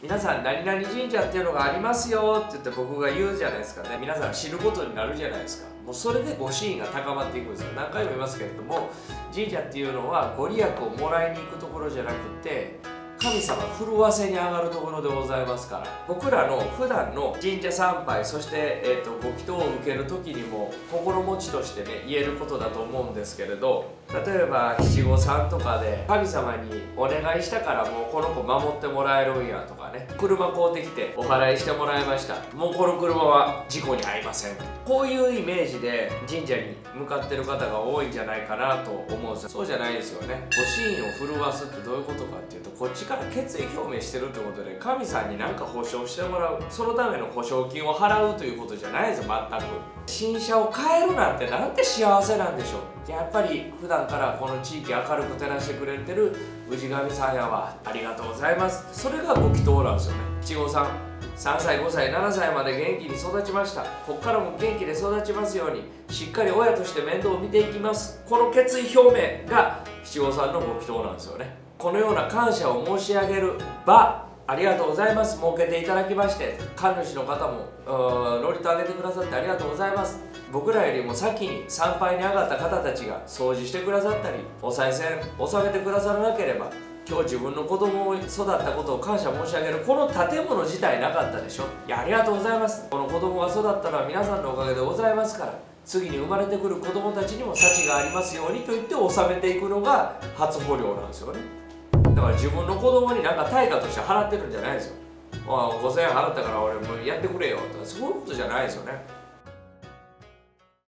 皆さん何々神社っていうのがありますよって言って僕が言うじゃないですかね。皆さん知ることになるじゃないですか。もうそれでご支援が高まっていくんですよ。何回も言いますけれども神社っていうのはご利益をもらいに行くところじゃなくて神様震わせに上がるところでございますから僕らの普段の神社参拝そして、えーと、ご祈祷を受ける時にも心持ちとしてね言えることだと思うんですけれど例えば七五三とかで神様にお願いしたからもうこの子守ってもらえるんやとかね車買うてきてお払いしてもらいました。もうこの車は事故に遭いません。こういうイメージで神社に向かってる方が多いんじゃないかなと思うんですそうじゃないですよね。ご神を震わすってどういうことかっていうとこっちから決意表明してるってことで神さんに何か保証してもらうそのための保証金を払うということじゃないです全く。新車を変えるなんてなんて幸せなんでしょう。やっぱり普段からこの地域明るく照らしてくれてる氏神さんやはありがとうございます。それがご祈祷なんですよね。七五三3歳5歳7歳まで元気に育ちました。こっからも元気で育ちますようにしっかり親として面倒を見ていきます。この決意表明が七五三のご祈祷なんですよね。このような感謝を申し上げる場ありがとうございます。設けていただきまして神主の方もロリとあげてくださってありがとうございます。僕らよりも先に参拝に上がった方たちが掃除してくださったりお賽銭納めてくださらなければ今日自分の子供を育ったことを感謝申し上げるこの建物自体なかったでしょ。いやありがとうございます。この子供が育ったのは皆さんのおかげでございますから次に生まれてくる子供たちにも幸がありますようにと言って納めていくのが初保領なんですよね。だから自分の子供になんか対価として払ってるんじゃないですよ。ああ5000円払ったから俺もうやってくれよとかそういうことじゃないですよね。